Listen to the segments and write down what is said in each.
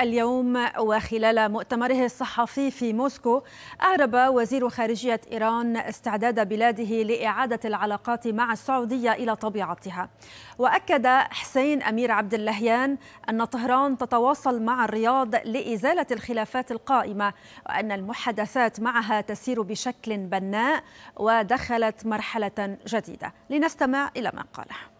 اليوم وخلال مؤتمره الصحفي في موسكو أعرب وزير خارجية إيران استعداد بلاده لإعادة العلاقات مع السعودية إلى طبيعتها. وأكد حسين أمير عبد اللهيان أن طهران تتواصل مع الرياض لإزالة الخلافات القائمة وأن المحادثات معها تسير بشكل بناء ودخلت مرحلة جديدة. لنستمع إلى ما قاله.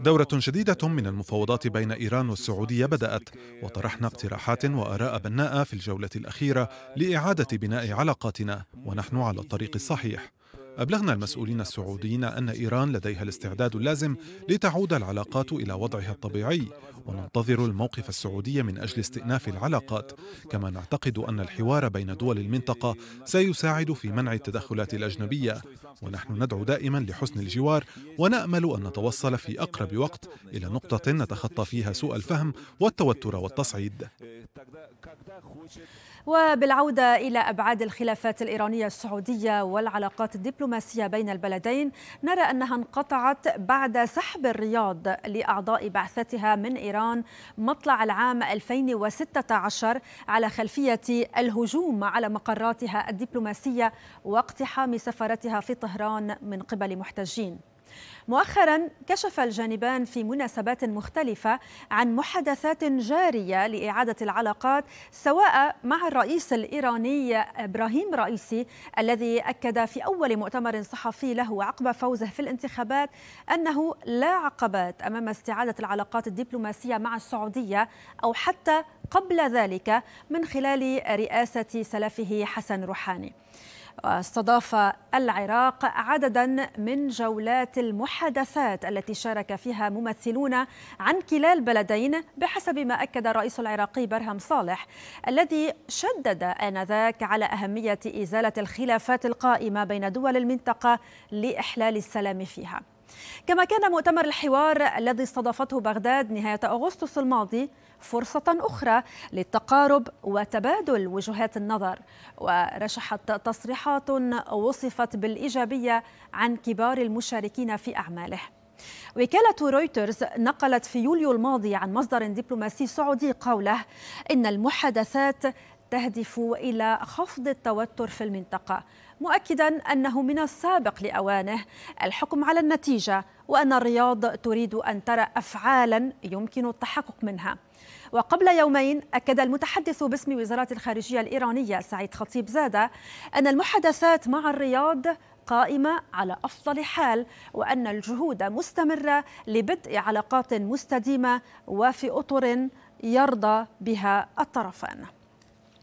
دورة جديدة من المفاوضات بين إيران والسعودية بدأت وطرحنا اقتراحات وآراء بناءة في الجولة الأخيرة لإعادة بناء علاقاتنا ونحن على الطريق الصحيح. أبلغنا المسؤولين السعوديين أن إيران لديها الاستعداد اللازم لتعود العلاقات إلى وضعها الطبيعي وننتظر الموقف السعودي من أجل استئناف العلاقات. كما نعتقد أن الحوار بين دول المنطقة سيساعد في منع التدخلات الأجنبية. ونحن ندعو دائما لحسن الجوار ونأمل أن نتوصل في أقرب وقت إلى نقطة نتخطى فيها سوء الفهم والتوتر والتصعيد. وبالعودة إلى أبعاد الخلافات الإيرانية السعودية والعلاقات الدبلوماسية بين البلدين نرى أنها انقطعت بعد سحب الرياض لأعضاء بعثتها من إيران مطلع العام 2016 على خلفية الهجوم على مقراتها الدبلوماسية واقتحام سفارتها في طهران من قبل محتجين. مؤخرا كشف الجانبان في مناسبات مختلفة عن محادثات جارية لإعادة العلاقات سواء مع الرئيس الإيراني إبراهيم رئيسي الذي أكد في أول مؤتمر صحفي له عقب فوزه في الانتخابات أنه لا عقبات أمام استعادة العلاقات الدبلوماسية مع السعودية أو حتى قبل ذلك من خلال رئاسة سلفه حسن روحاني. واستضاف العراق عددا من جولات المحادثات التي شارك فيها ممثلون عن كلا البلدين بحسب ما أكد الرئيس العراقي برهم صالح الذي شدد آنذاك على أهمية إزالة الخلافات القائمة بين دول المنطقة لإحلال السلام فيها. كما كان مؤتمر الحوار الذي استضافته بغداد نهاية أغسطس الماضي فرصة أخرى للتقارب وتبادل وجهات النظر ورشحت تصريحات وصفت بالإيجابية عن كبار المشاركين في أعماله. وكالة رويترز نقلت في يوليو الماضي عن مصدر دبلوماسي سعودي قوله إن المحادثات تهدف إلى خفض التوتر في المنطقة مؤكدا أنه من السابق لأوانه. الحكم على النتيجة وأن الرياض تريد أن ترى افعالا يمكن التحقق منها. وقبل يومين أكد المتحدث باسم وزارة الخارجية الإيرانية سعيد خطيب زادة أن المحادثات مع الرياض قائمة على أفضل حال وأن الجهود مستمرة لبدء علاقات مستديمة وفي أطر يرضى بها الطرفان.